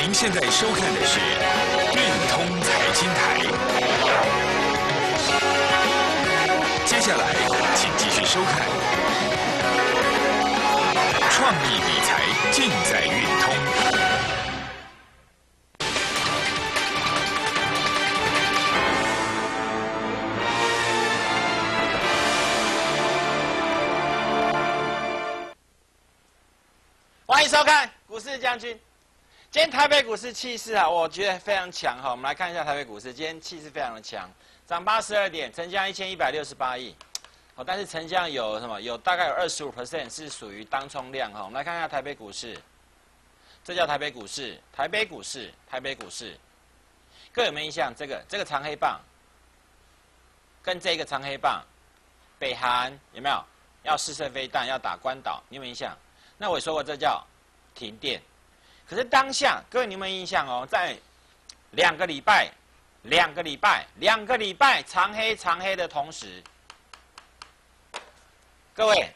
您现在收看的是运通财经台。接下来，请继续收看创意理财，尽在运通。欢迎收看股市将军。今天台北股市气势啊，我觉得非常强哈。我们来看一下台北股市，今天气势非常的强，涨八十二点，成交一千一百六十八亿。哦，但是成交有什么？有大概有二十五 percent 是属于当冲量哈。我们来看一下台北股市，这叫台北股市，台北股市，台北股市。各位有没有印象？这个这个长黑棒，跟这个长黑棒，北韩有没有要试射飞弹，要打关岛？你有没有印象？那我说过这叫停电。可是当下，各位你有没有印象哦？在两个礼拜、两个礼拜、两个礼拜长黑长黑的同时，各位，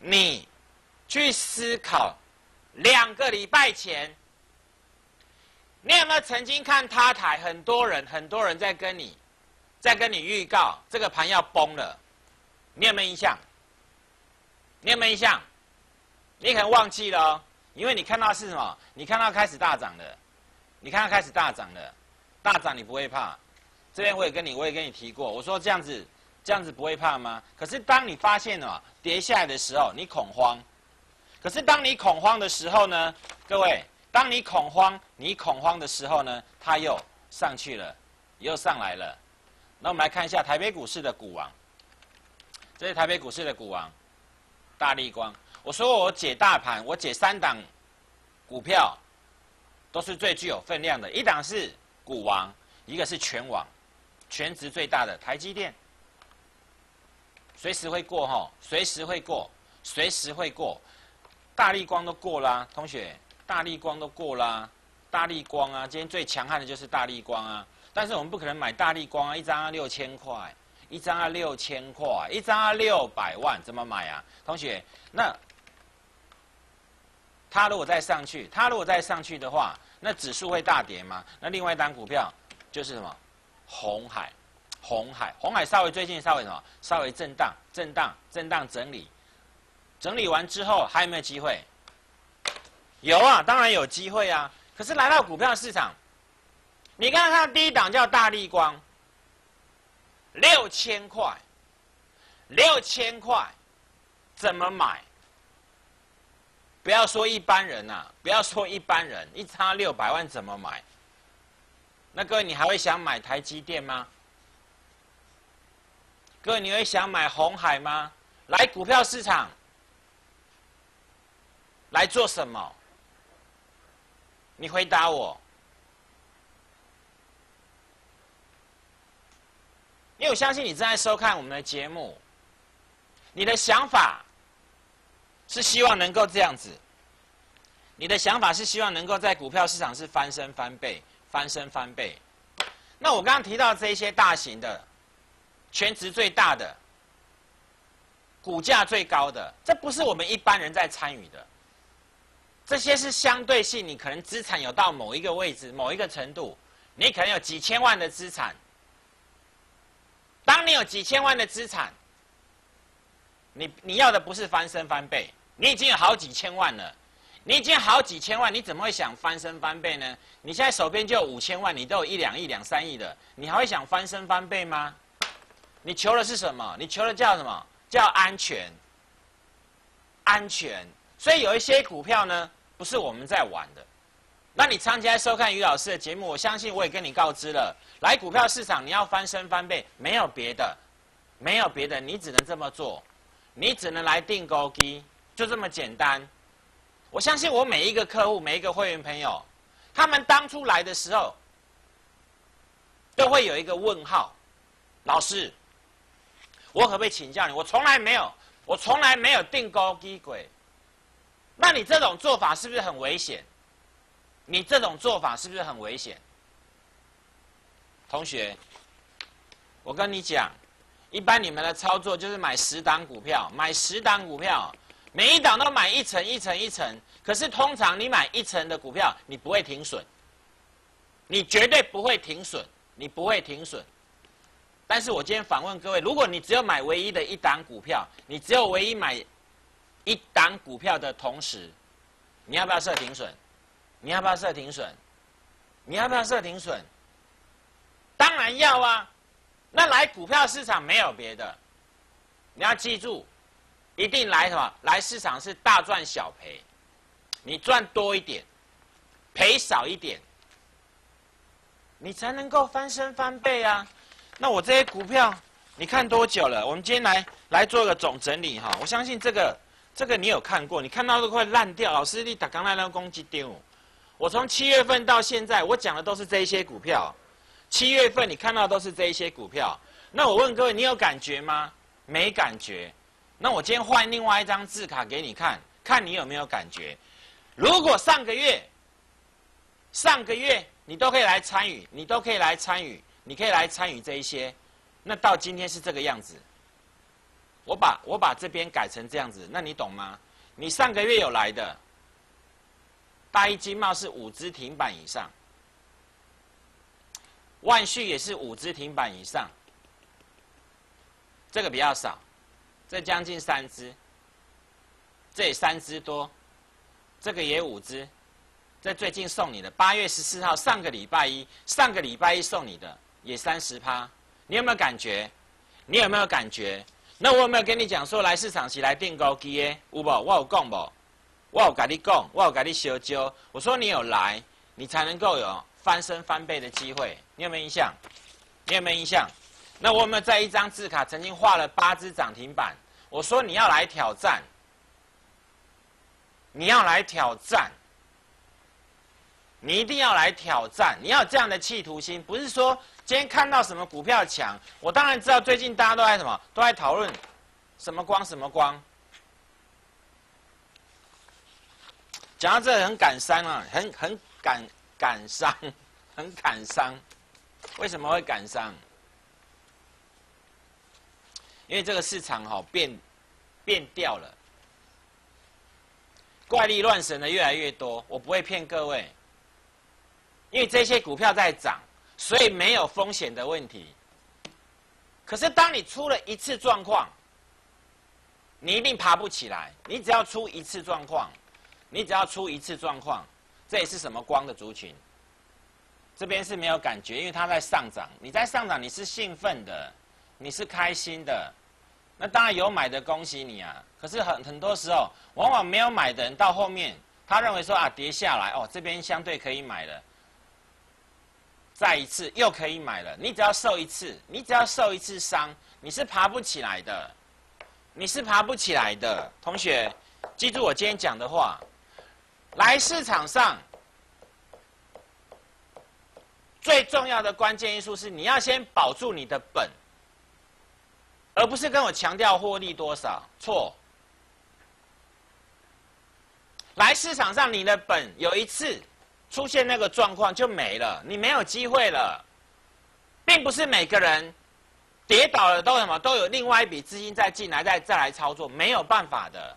你去思考两个礼拜前，你有没有曾经看他台？很多人，很多人在跟你，在跟你预告这个盘要崩了，你有没有印象？你有没有印象？你可能忘记了哦。因为你看到是什么？你看到开始大涨了，你看到开始大涨了，大涨你不会怕。这边我也跟你，我也跟你提过，我说这样子，这样子不会怕吗？可是当你发现了跌下来的时候，你恐慌。可是当你恐慌的时候呢，各位，当你恐慌，你恐慌的时候呢，它又上去了，又上来了。那我们来看一下台北股市的股王，这是台北股市的股王，大力光。我说我解大盘，我解三档股票，都是最具有分量的。一档是股王，一个是全网，全值最大的台积电，随时会过哈，随时会过，随时会过。大力光都过啦，同学，大力光都过啦，大力光啊，今天最强悍的就是大力光啊。但是我们不可能买大力光啊，一张要六千块，一张要六千块，一张要六百万，怎么买啊？同学，那。他如果再上去，他如果再上去的话，那指数会大跌吗？那另外一单股票就是什么？红海，红海，红海稍微最近稍微什么？稍微震荡，震荡，震荡整理，整理完之后还有没有机会？有啊，当然有机会啊。可是来到股票市场，你看看第一档叫大力光，六千块，六千块，怎么买？不要说一般人呐，不要说一般人，一差六百万怎么买？那各位，你还会想买台积电吗？各位，你会想买红海吗？来股票市场来做什么？你回答我。因为我相信你正在收看我们的节目，你的想法。是希望能够这样子，你的想法是希望能够在股票市场是翻身翻倍、翻身翻倍。那我刚刚提到这些大型的、全值最大的、股价最高的，这不是我们一般人在参与的。这些是相对性，你可能资产有到某一个位置、某一个程度，你可能有几千万的资产。当你有几千万的资产，你你要的不是翻身翻倍。你已经有好几千万了，你已经好几千万，你怎么会想翻身翻倍呢？你现在手边就有五千万，你都有一两亿、两三亿的，你还会想翻身翻倍吗？你求的是什么？你求的叫什么？叫安全。安全。所以有一些股票呢，不是我们在玩的。那你长期来收看于老师的节目，我相信我也跟你告知了，来股票市场你要翻身翻倍，没有别的，没有别的，你只能这么做，你只能来定高低。就这么简单，我相信我每一个客户、每一个会员朋友，他们当初来的时候，都会有一个问号。老师，我可不可以请教你？我从来没有，我从来没有定高低轨。那你这种做法是不是很危险？你这种做法是不是很危险？同学，我跟你讲，一般你们的操作就是买十档股票，买十档股票。每一档都买一层一层一层，可是通常你买一层的股票，你不会停损，你绝对不会停损，你不会停损。但是我今天反问各位，如果你只有买唯一的一档股票，你只有唯一买一档股票的同时，你要不要设停损？你要不要设停损？你要不要设停损？当然要啊！那来股票市场没有别的，你要记住，一定来什么？来市场是大赚小赔，你赚多一点，赔少一点，你才能够翻身翻倍啊！那我这些股票，你看多久了？我们今天来来做个总整理哈。我相信这个这个你有看过，你看到都快烂掉。老师，你打刚才那个攻击丢，我从七月份到现在，我讲的都是这一些股票。七月份你看到都是这一些股票。那我问各位，你有感觉吗？没感觉。那我今天换另外一张字卡给你看，看你有没有感觉。如果上个月上个月你都可以来参与，你都可以来参与。你可以来参与这一些，那到今天是这个样子。我把我把这边改成这样子，那你懂吗？你上个月有来的，大一金茂是五只停板以上，万旭也是五只停板以上，这个比较少，这将近三只，这也三只多，这个也五只，这最近送你的八月十四号上个礼拜一，上个礼拜一送你的。也三十趴，你有没有感觉？你有没有感觉？那我有没有跟你讲说来市场起来订高机耶？有不？我有讲不？我有跟你讲，我有跟你修纠。我说你有来，你才能够有翻身翻倍的机会。你有没有印象？你有没有印象？那我有没有在一张字卡曾经画了八只涨停板？我说你要来挑战，你要来挑战。你一定要来挑战，你要这样的企图心，不是说今天看到什么股票强，我当然知道最近大家都在什么，都在讨论什么光什么光。讲到这很感伤啊，很很感感伤，很感伤。为什么会感伤？因为这个市场哈变变掉了，怪力乱神的越来越多。我不会骗各位。因为这些股票在涨，所以没有风险的问题。可是当你出了一次状况，你一定爬不起来。你只要出一次状况，你只要出一次状况，这也是什么光的族群？这边是没有感觉，因为它在上涨。你在上涨，你是兴奋的，你是开心的。那当然有买的，恭喜你啊！可是很很多时候，往往没有买的人到后面，他认为说啊，跌下来哦，这边相对可以买了。再一次又可以买了，你只要受一次，你只要受一次伤，你是爬不起来的，你是爬不起来的。同学，记住我今天讲的话，来市场上最重要的关键因素是你要先保住你的本，而不是跟我强调获利多少，错。来市场上你的本有一次。出现那个状况就没了，你没有机会了，并不是每个人跌倒了都什么都有另外一笔资金再进来再再来操作，没有办法的。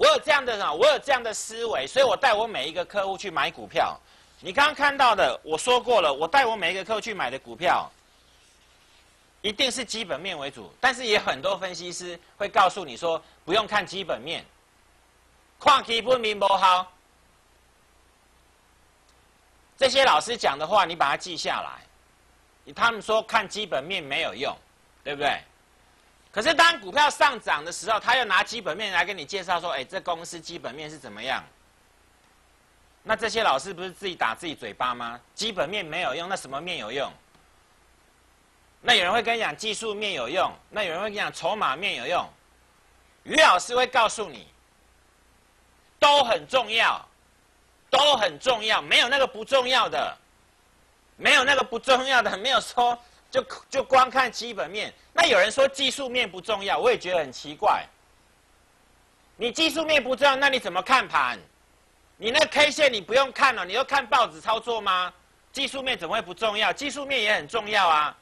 我有这样的什我有这样的思维，所以我带我每一个客户去买股票。你刚刚看到的，我说过了，我带我每一个客户去买的股票，一定是基本面为主，但是也很多分析师会告诉你说，不用看基本面，看基不明不好。这些老师讲的话，你把它记下来。他们说看基本面没有用，对不对？可是当股票上涨的时候，他又拿基本面来跟你介绍说：“哎，这公司基本面是怎么样？”那这些老师不是自己打自己嘴巴吗？基本面没有用，那什么面有用？那有人会跟你讲技术面有用，那有人会跟你讲筹码面有用。于老师会告诉你，都很重要。都很重要，没有那个不重要的，没有那个不重要的，没有说就就光看基本面。那有人说技术面不重要，我也觉得很奇怪。你技术面不重要，那你怎么看盘？你那 K 线你不用看了，你要看报纸操作吗？技术面怎么会不重要？技术面也很重要啊。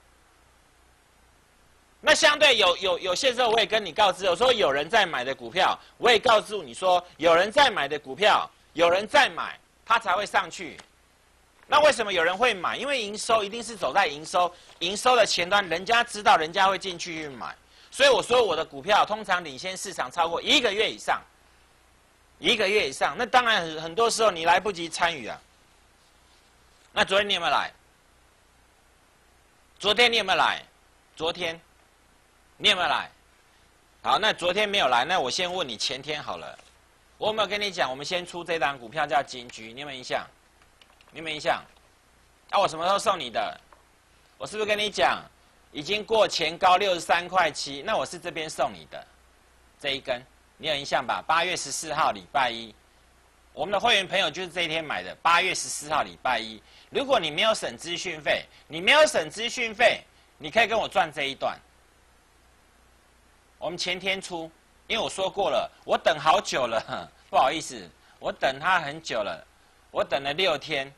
那相对有有有些时候，我也跟你告知，我说有人在买的股票，我也告诉你说有人在买的股票，有人在买，它才会上去。那为什么有人会买？因为营收一定是走在营收营收的前端，人家知道，人家会进去去买。所以我说我的股票通常领先市场超过一个月以上，一个月以上。那当然很很多时候你来不及参与啊。那昨天你有没有来？昨天你有没有来？昨天你有没有来？好，那昨天没有来，那我先问你前天好了。我有没有跟你讲？我们先出这档股票叫金居，你有没有印象？你有没有印象？啊，我什么时候送你的？我是不是跟你讲，已经过前高六十三块七？那我是这边送你的这一根，你有印象吧？八月十四号礼拜一，我们的会员朋友就是这一天买的。八月十四号礼拜一，如果你没有省资讯费，你没有省资讯费，你可以跟我赚这一段。我们前天出，因为我说过了，我等好久了，不好意思，我等他很久了，我等了六天。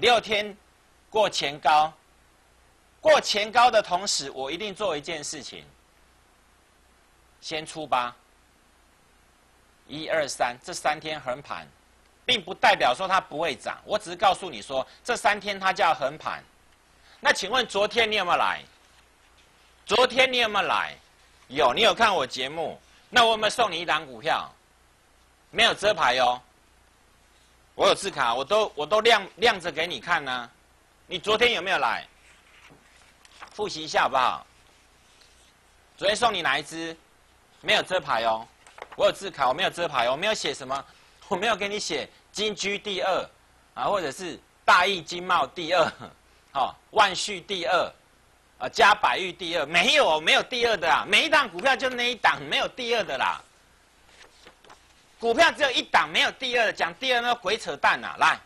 六天过前高，过前高的同时，我一定做一件事情，先出八，一二三，这三天横盘，并不代表说它不会涨，我只是告诉你说，这三天它叫横盘。那请问昨天你有没有来？昨天你有没有来？有，你有看我节目？那我有没有送你一档股票？没有遮牌哦。我有字卡，我都我都亮亮着给你看呢。你昨天有没有来？复习一下好不好？昨天送你哪一支？没有遮牌哦。我有字卡，我没有遮牌，我没有写什么，我没有给你写金居第二啊，或者是大义金茂第二，好万旭第二，啊嘉百玉第二，没有没有第二的啊，每一档股票就那一档，没有第二的啦。股票只有一档，没有第二的。讲第二那鬼扯淡呐！来，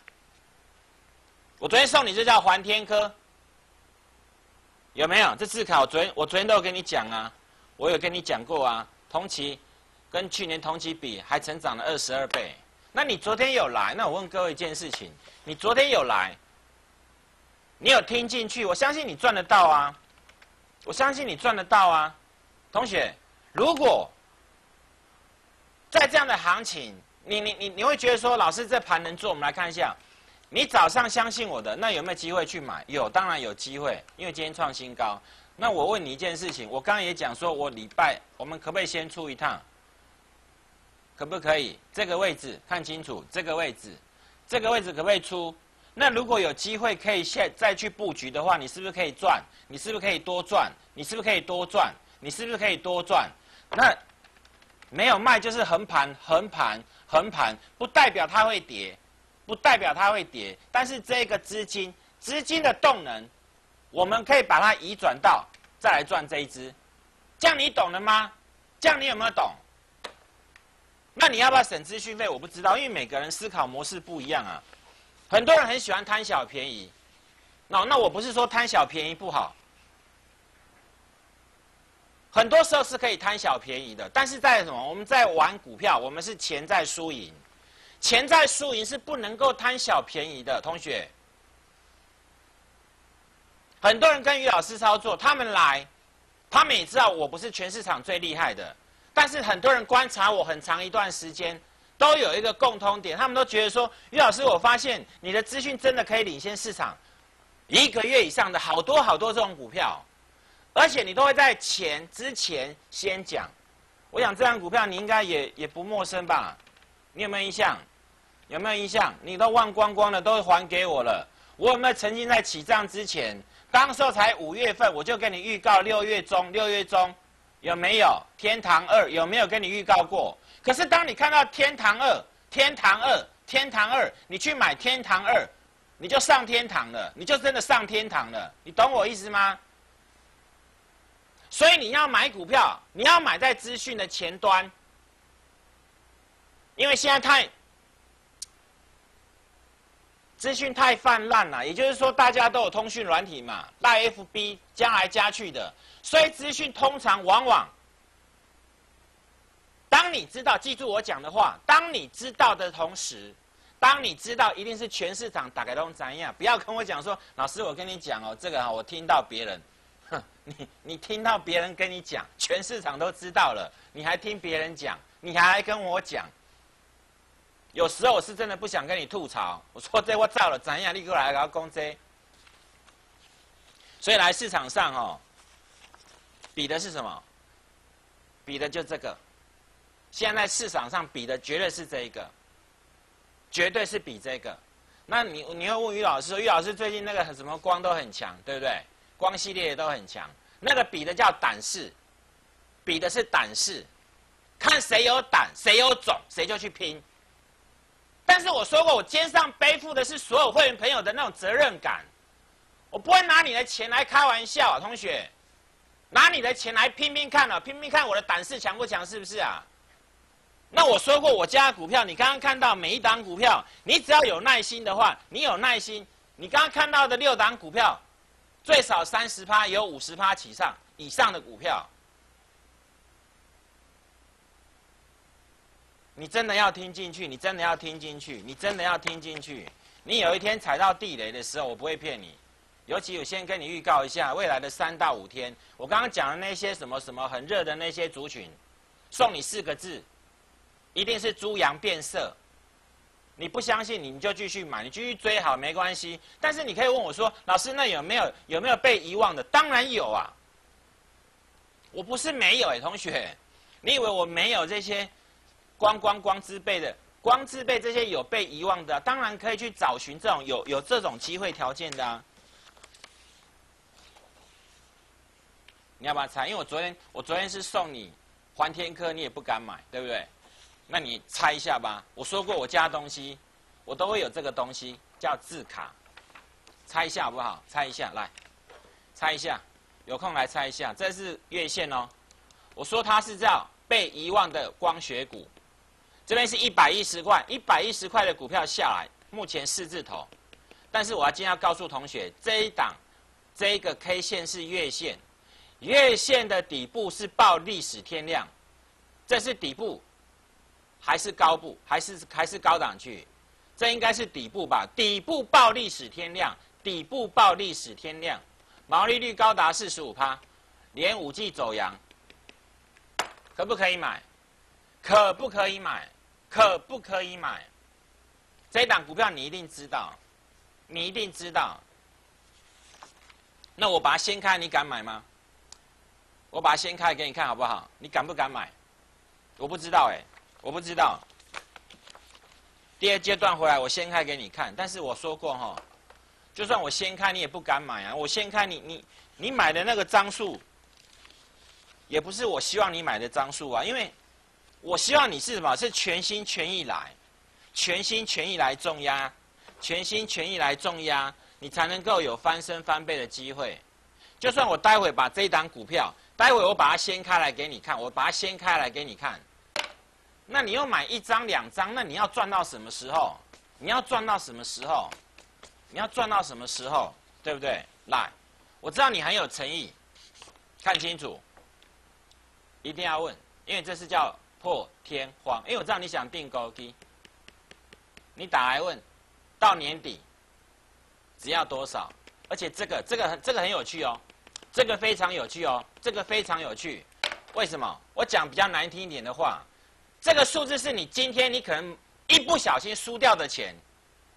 我昨天送你这叫环天科，有没有？这字卡我昨天我昨天都有跟你讲啊，我有跟你讲过啊。同期跟去年同期比，还成长了二十二倍。那你昨天有来？那我问各位一件事情：你昨天有来？你有听进去？我相信你赚得到啊！我相信你赚得到啊！同学，如果在这样的行情，你你你你会觉得说，老师这盘能做？我们来看一下，你早上相信我的，那有没有机会去买？有，当然有机会，因为今天创新高。那我问你一件事情，我刚刚也讲说，我礼拜我们可不可以先出一趟？可不可以？这个位置看清楚，这个位置，这个位置可不可以出？那如果有机会可以现再去布局的话，你是不是可以赚？你是不是可以多赚？你是不是可以多赚？你是不是可以多赚？那？没有卖就是横盘，横盘，横盘，不代表它会跌，不代表它会跌。但是这个资金，资金的动能，我们可以把它移转到再来赚这一支，这样你懂了吗？这样你有没有懂？那你要不要省资讯费？我不知道，因为每个人思考模式不一样啊。很多人很喜欢贪小便宜，那那我不是说贪小便宜不好。很多时候是可以贪小便宜的，但是在什么？我们在玩股票，我们是钱在输赢，钱在输赢是不能够贪小便宜的。同学，很多人跟于老师操作，他们来，他们也知道我不是全市场最厉害的，但是很多人观察我很长一段时间，都有一个共通点，他们都觉得说，于老师，我发现你的资讯真的可以领先市场一个月以上的好多好多这种股票。而且你都会在前之前先讲，我想这张股票你应该也也不陌生吧？你有没有印象？有没有印象？你都忘光光了，都还给我了。我有没有曾经在起账之前，当时候才五月份，我就跟你预告六月中，六月中有没有天堂二？有没有跟你预告过？可是当你看到天堂二、天堂二、天堂二，你去买天堂二，你就上天堂了，你就真的上天堂了。你懂我意思吗？所以你要买股票，你要买在资讯的前端，因为现在太资讯太泛滥了。也就是说，大家都有通讯软体嘛，大 FB 加来加去的，所以资讯通常往往，当你知道，记住我讲的话，当你知道的同时，当你知道一定是全市场打开都怎样，不要跟我讲说，老师，我跟你讲哦，这个啊，我听到别人。你你听到别人跟你讲，全市场都知道了，你还听别人讲，你还跟我讲。有时候我是真的不想跟你吐槽，我说这我造了怎样，你过来搞攻击。所以来市场上哦，比的是什么？比的就这个。现在市场上比的绝对是这一个，绝对是比这个。那你你会问于老师说，于老师最近那个什么光都很强，对不对？光系列都很强，那个比的叫胆识，比的是胆识，看谁有胆，谁有种，谁就去拼。但是我说过，我肩上背负的是所有会员朋友的那种责任感，我不会拿你的钱来开玩笑，同学，拿你的钱来拼拼看了，拼拼看我的胆识强不强，是不是啊？那我说过，我家的股票，你刚刚看到每一档股票，你只要有耐心的话，你有耐心，你刚刚看到的六档股票，最少三十趴，有五十趴以上以上的股票，你真的要听进去，你真的要听进去，你真的要听进去。你有一天踩到地雷的时候，我不会骗你。尤其我先跟你预告一下，未来的三到五天，我刚刚讲的那些什么什么很热的那些族群，送你四个字。一定是猪羊变色，你不相信你你就继续买，你继续追好没关系。但是你可以问我说：“老师，那有没有有没有被遗忘的？”当然有啊，我不是没有哎，同学，你以为我没有这些光光光自备的，光自备这些有被遗忘的？当然可以去找寻这种有有这种机会条件的啊。你要不要猜？因为我昨天我昨天是送你环天科，你也不敢买，对不对？那你猜一下吧。我说过，我加东西，我都会有这个东西，叫字卡。猜一下好不好？猜一下，来，猜一下，有空来猜一下。这是月线哦。我说它是叫被遗忘的光学股。这边是一百一十块，一百一十块的股票下来，目前四字头。但是我要今天要告诉同学，这一档，这一个 K 线是月线，月线的底部是报历史天量，这是底部。还是高部，还是还是高档区，这应该是底部吧？底部报历史天量，底部报历史天量，毛利率高达四十五趴，连五 G 走阳，可不可以买？可不可以买？可不可以买？这档股票你一定知道，你一定知道。那我把它掀开，你敢买吗？我把它掀开给你看好不好？你敢不敢买？我不知道哎。我不知道，第二阶段回来我掀开给你看，但是我说过哈，就算我掀开你也不敢买啊！我掀开你你你买的那个张数，也不是我希望你买的张数啊，因为我希望你是什么？是全心全意来，全心全意来重压，全心全意来重压，你才能够有翻身翻倍的机会。就算我待会把这一档股票，待会我把它掀开来给你看，我把它掀开来给你看。那你又买一张两张，那你要赚到什么时候？你要赚到什么时候？你要赚到什么时候？对不对？来，我知道你很有诚意，看清楚，一定要问，因为这是叫破天荒。因为我知道你想定高低，你打来问，到年底只要多少？而且这个这个这个很有趣哦，这个非常有趣哦，这个非常有趣。为什么？我讲比较难听一点的话。这个数字是你今天你可能一不小心输掉的钱，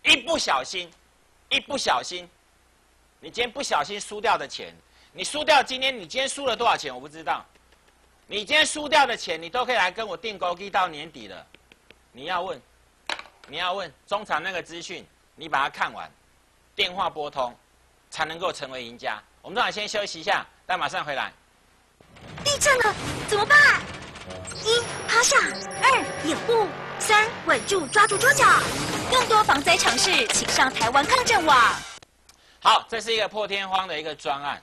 一不小心，一不小心，你今天不小心输掉的钱，你输掉今天你今天输了多少钱我不知道，你今天输掉的钱你都可以来跟我订购机到年底了，你要问，你要问中场那个资讯，你把它看完，电话拨通，才能够成为赢家。我们中场先休息一下，但马上回来。地震了，怎么办？一趴下，二掩护，三稳住，抓住桌角。更多防灾常识，请上台湾抗震网。好，这是一个破天荒的一个专案，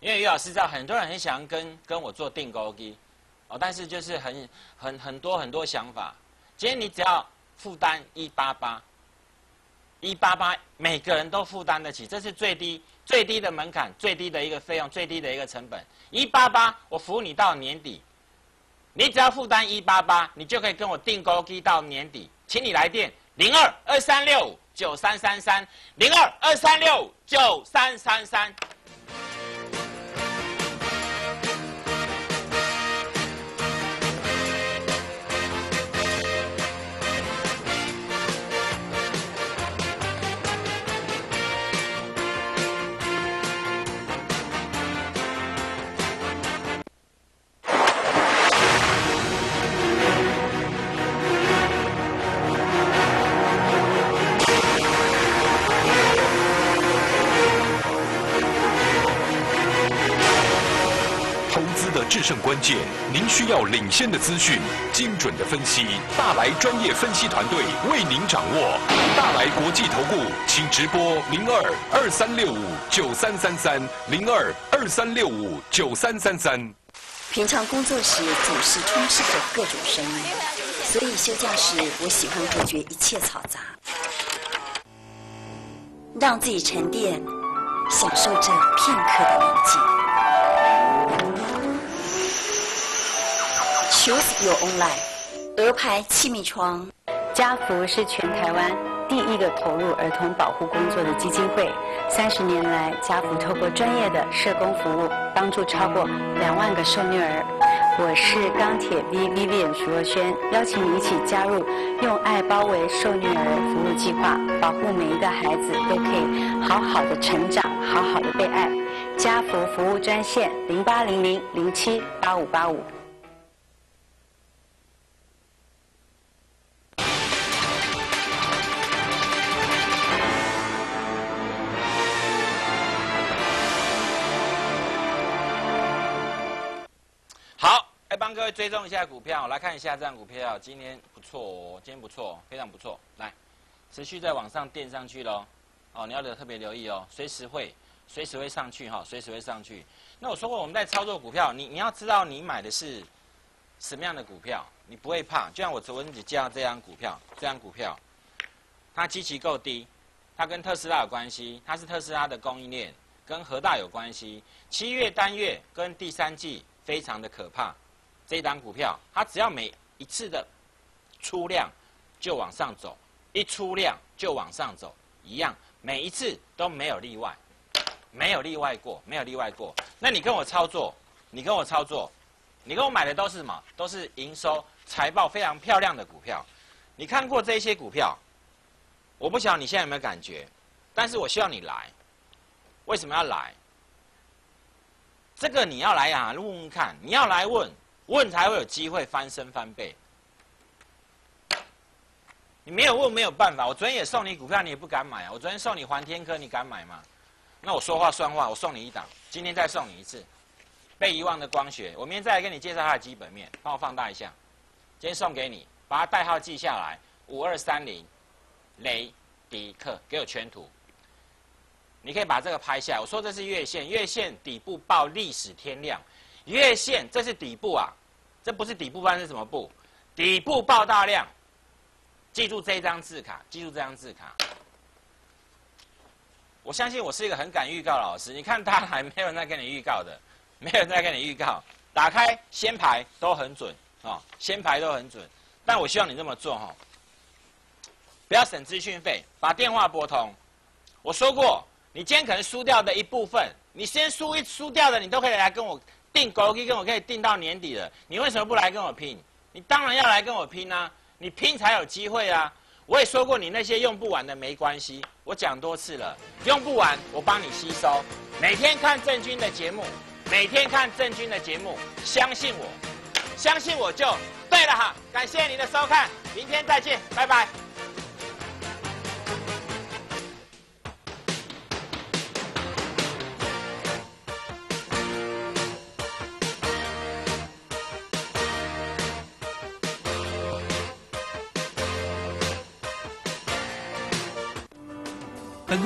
因为于老师知道很多人很想跟跟我做订购机，哦，但是就是很很很多很多想法。今天你只要负担一八八，一八八每个人都负担得起，这是最低最低的门槛，最低的一个费用，最低的一个成本。一八八，我服务你到年底。你只要负担一八八，你就可以跟我订购机到年底，请你来电零二二三六九三三三零二二三六九三三三。制胜关键，您需要领先的资讯，精准的分析。大来专业分析团队为您掌握。大来国际投顾，请直播零二二三六五九三三三零二二三六五九三三三。平常工作时总是充斥着各种声音，所以休假时我喜欢隔绝一切嘈杂，让自己沉淀，享受这片刻的宁静。Choose your own life，鹅牌气密窗。家福是全台湾第一个投入儿童保护工作的基金会。三十年来，家福透过专业的社工服务，帮助超过两万个受虐儿。我是钢铁 V Vivian 徐若瑄，邀请你一起加入用爱包围受虐儿服务计划，保护每一个孩子都可以好好的成长，好好的被爱。家福服务专线零八零零零七八五八五。来帮各位追踪一下股票，来看一下这张股票，今天不错哦，今天不错，非常不错，来，持续在往上垫上去喽，哦，你要特别留意哦，随时会，随时会上去哈，随时会上去。那我说过，我们在操作股票，你你要知道你买的是什么样的股票，你不会怕。就像我昨天只介绍这张股票，这张股票，它基期够低，它跟特斯拉有关系，它是特斯拉的供应链，跟和大有关系。七月单月跟第三季非常的可怕。这档股票，它只要每一次的出量就往上走，一出量就往上走，一样，每一次都没有例外，没有例外过，没有例外过。那你跟我操作，你跟我操作，你跟我买的都是什么？都是营收财报非常漂亮的股票。你看过这些股票，我不晓得你现在有没有感觉，但是我希望你来。为什么要来？这个你要来啊，问问看，你要来问。问才会有机会翻身翻倍，你没有问没有办法。我昨天也送你股票，你也不敢买啊。我昨天送你环天科，你敢买吗？那我说话算话，我送你一档，今天再送你一次，被遗忘的光学。我明天再来跟你介绍它的基本面，帮我放大一下。今天送给你，把它代号记下来，五二三零雷迪克，给我全图。你可以把这个拍下来。我说这是月线，月线底部报历史天量，月线这是底部啊。这不是底部，是什么部？底部爆大量，记住这张字卡，记住这张字卡。我相信我是一个很敢预告的老师。你看他还没有在跟你预告的，没有在跟你预告。打开先排都很准啊，先排都很准。但我希望你这么做哈，不要省资讯费，把电话拨通。我说过，你今天可能输掉的一部分，你先输一输掉的，你都可以来跟我。定狗可以跟我可以定到年底了，你为什么不来跟我拼？你当然要来跟我拼啊！你拼才有机会啊！我也说过，你那些用不完的没关系，我讲多次了，用不完我帮你吸收。每天看郑军的节目，每天看郑军的节目，相信我，相信我就对了哈！感谢您的收看，明天再见，拜拜。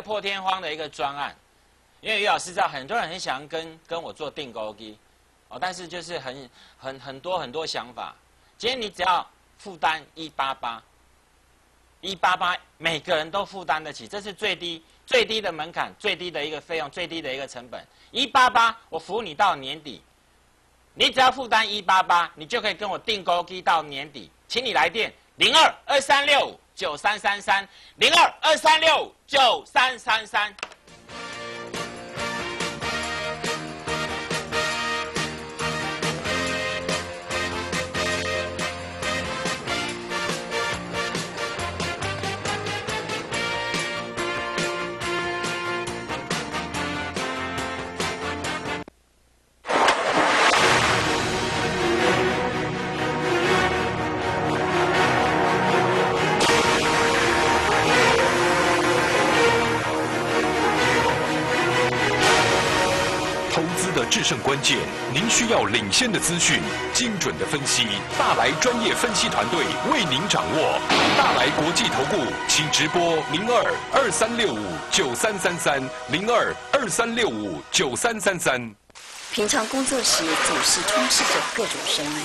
破天荒的一个专案，因为于老师知道很多人很想跟跟我做定钩机，哦，但是就是很很很多很多想法。今天你只要负担一八八，一八八每个人都负担得起，这是最低最低的门槛，最低的一个费用，最低的一个成本。一八八，我服务你到年底，你只要负担一八八，你就可以跟我定钩机到年底，请你来电零二二三六五。九三三三零二二三六九三三三，胜关键，您需要领先的资讯，精准的分析。大来专业分析团队为您掌握。大来国际投顾，请直播零二二三六五九三三三零二二三六五九三三三。平常工作时总是充斥着各种声音，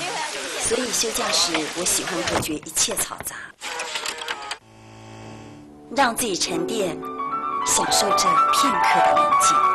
所以休假时我喜欢隔绝一切嘈杂，让自己沉淀，享受这片刻的宁静。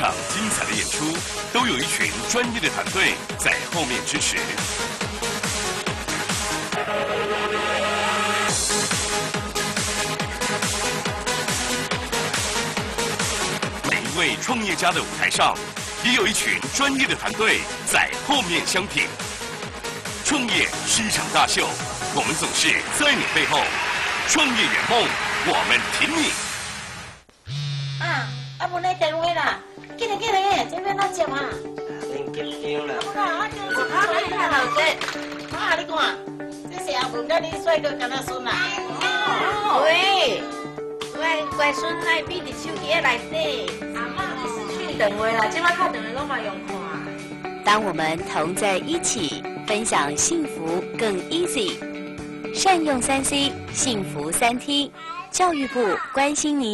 场精彩的演出都有一群专业的团队在后面支持。每一位创业家的舞台上，也有一群专业的团队在后面相挺。创业是一场大秀，我们总是在你背后。创业圆梦，我们挺你。紧来，这边哪接啊？恁紧张啦。啊，我就是他来看老姐，啊，你看，这是阿文甲你帅哥跟他孙啊。喂，喂，乖孙来比伫手机内底，阿妈是视讯电话啦，即摆拍电话拢嘛用看。当我们同在一起，分享幸福更 easy。善用三 C，幸福三 T，教育部关心您。